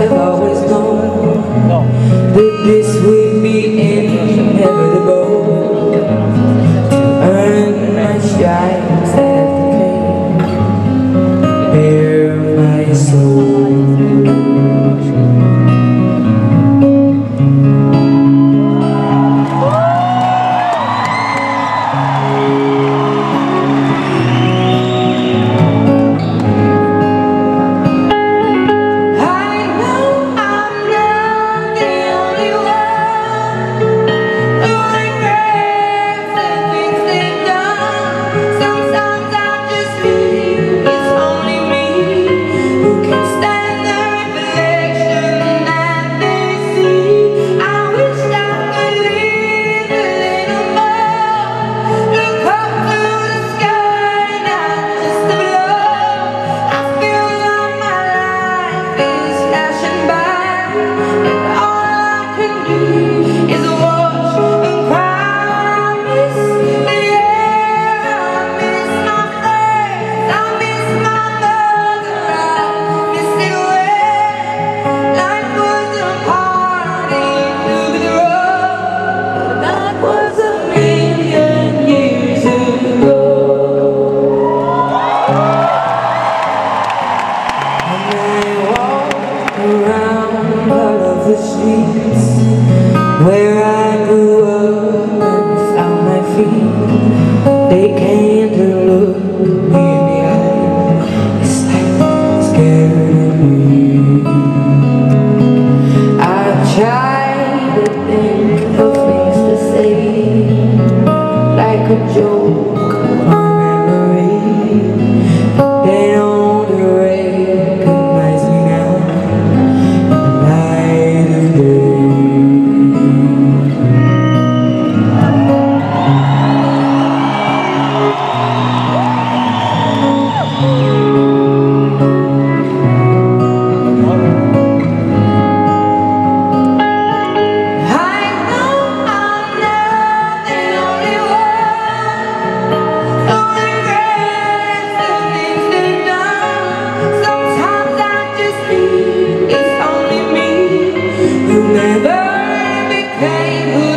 I've always known part of the streets Where I grew up and found my feet. They can't look me in the eye. It's like scared of me. I try to think of things to say Like a joke. Hey.